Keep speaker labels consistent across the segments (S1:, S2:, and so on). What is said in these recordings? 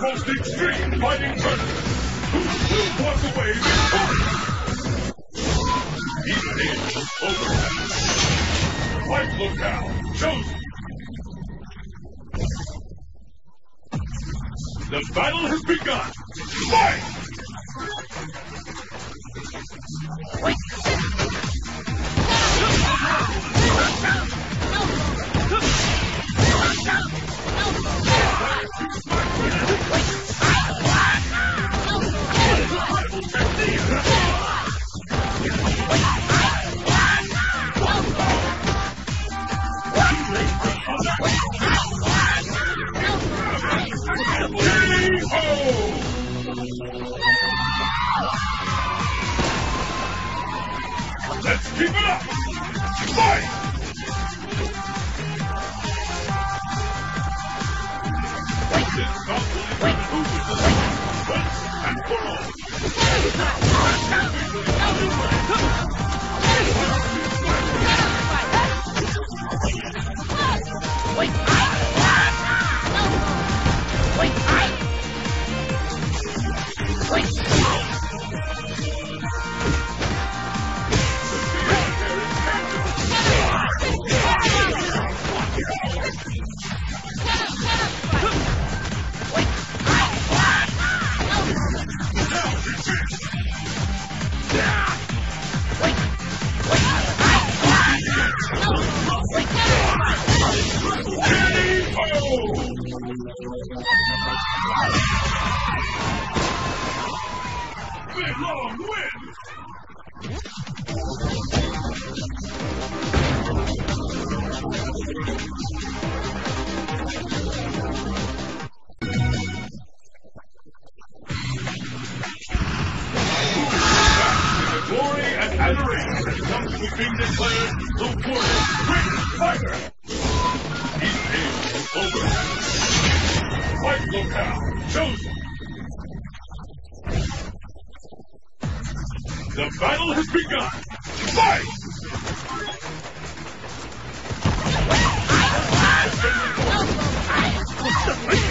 S1: most extreme fighting tournament. Who will walk away victorious? Even in overtime. Fight locale chosen. The battle has begun. Fight! Let's keep it up! Fight! And for all. The battle has begun. Fight! I'm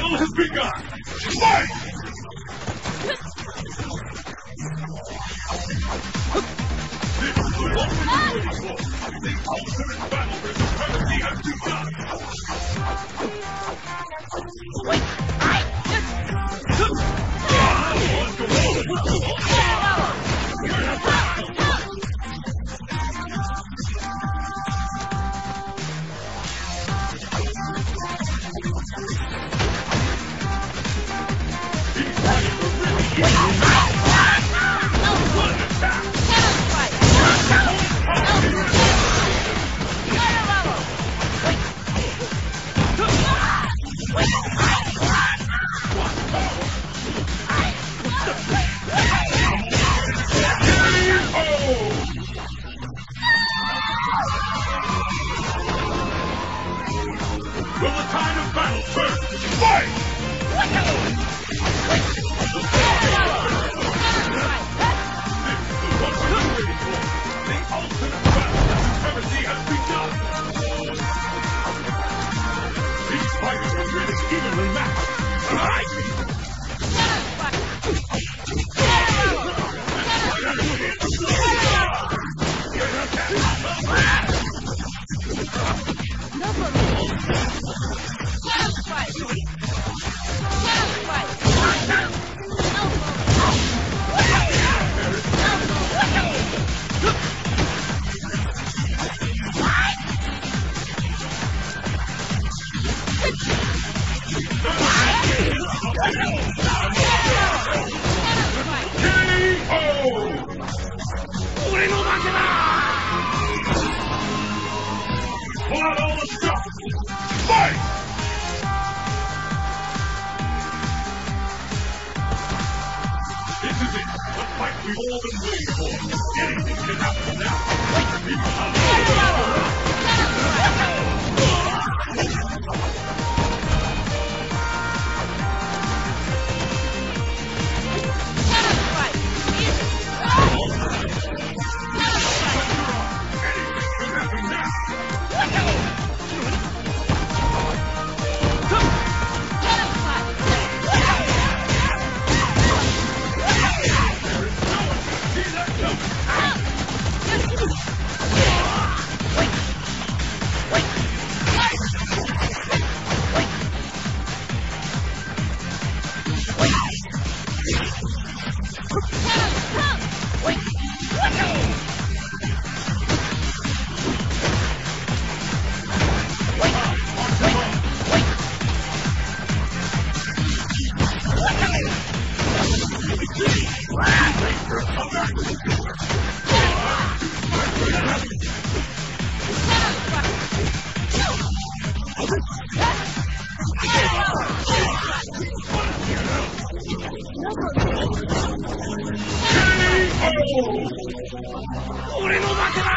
S1: battle has begun! Fight! The battle has begun! I... Go! Right. you all been waiting for. this getting to happen now. Wait a minute. 俺の負けだ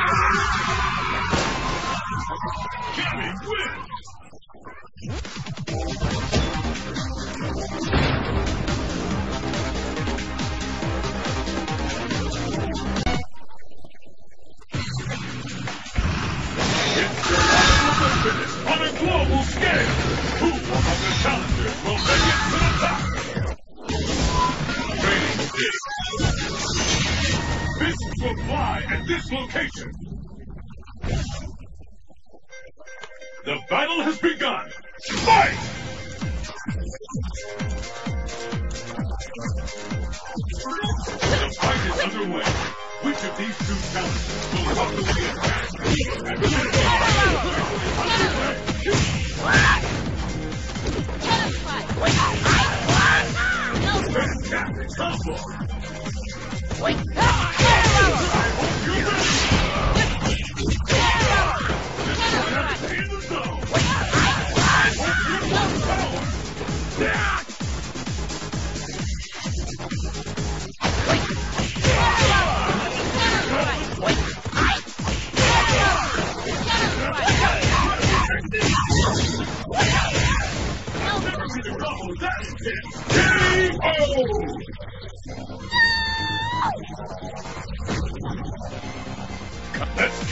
S1: The fight is underway. Which of these two challenges will walk away as? Wait! Wait!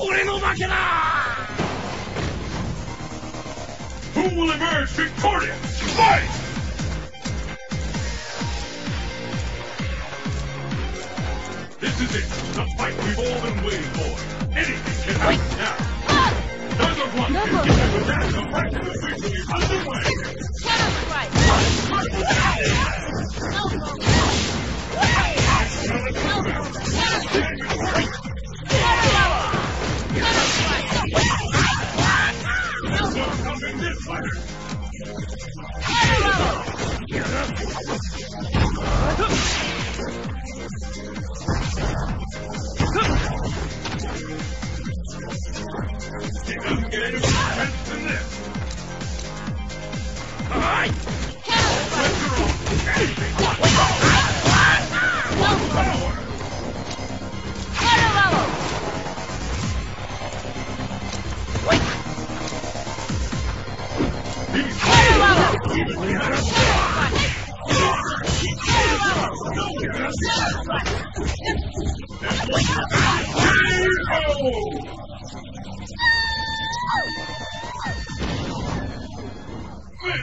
S2: 俺の負けだ
S1: Who will emerge victorious? Fight! This is it, the fight we've all been waiting for. Anything can happen now. Number one can get the rest of fight officially underway.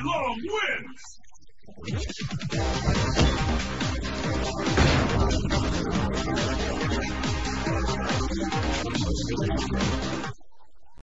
S1: Long wins!